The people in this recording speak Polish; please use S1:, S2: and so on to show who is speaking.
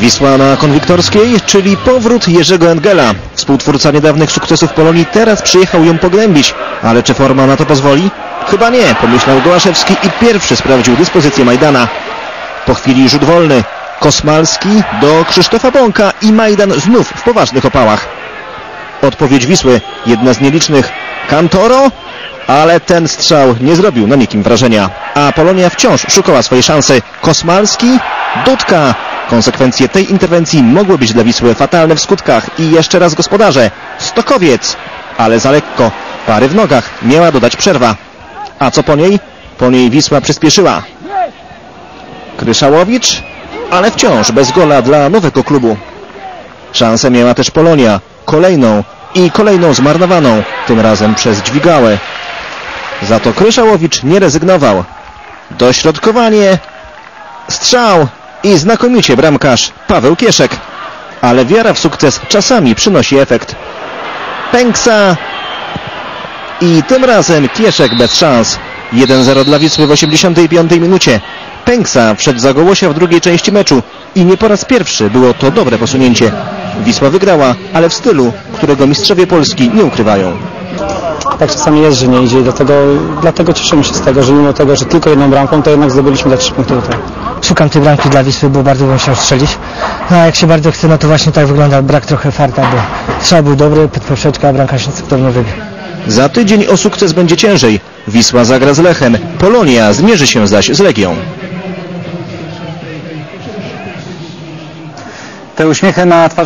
S1: Wisła na konwiktorskiej, czyli powrót Jerzego Engela. Współtwórca niedawnych sukcesów Polonii teraz przyjechał ją pogłębić. Ale czy forma na to pozwoli? Chyba nie, pomyślał Gołaszewski i pierwszy sprawdził dyspozycję Majdana. Po chwili rzut wolny. Kosmalski do Krzysztofa Bąka i Majdan znów w poważnych opałach. Odpowiedź Wisły, jedna z nielicznych. Kantoro? Ale ten strzał nie zrobił na nikim wrażenia. A Polonia wciąż szukała swojej szansy. Kosmalski? Dudka! Konsekwencje tej interwencji mogły być dla Wisły fatalne w skutkach. I jeszcze raz gospodarze. Stokowiec! Ale za lekko. Pary w nogach. Miała dodać przerwa. A co po niej? Po niej Wisła przyspieszyła. Kryszałowicz? Ale wciąż bez gola dla nowego klubu. Szansę miała też Polonia. Kolejną i kolejną zmarnowaną, tym razem przez Dźwigałę. Za to Kryszałowicz nie rezygnował. Dośrodkowanie, strzał i znakomicie bramkarz Paweł Kieszek. Ale wiara w sukces czasami przynosi efekt. Pęksa i tym razem Kieszek bez szans. 1-0 dla Wisły w 85 minucie. Pęksa wszedł za Gołosia w drugiej części meczu i nie po raz pierwszy było to dobre posunięcie. Wisła wygrała, ale w stylu, którego mistrzowie Polski nie ukrywają.
S2: Tak czasami jest, że nie idzie i dlatego, dlatego cieszymy się z tego, że mimo tego, że tylko jedną bramką, to jednak zdobyliśmy te trzy punkty tutaj.
S3: Szukam tej bramki dla Wisły, bo bardzo bym chciał strzelić. No a jak się bardzo chce, no to właśnie tak wygląda. Brak trochę farta, bo strzał był dobry, pod poprzeczkę, a bramkarz pewnie wybił.
S1: Za tydzień o sukces będzie ciężej. Wisła zagra z Lechem, Polonia zmierzy się zaś z Legią.
S2: Te uśmiechy na twarzy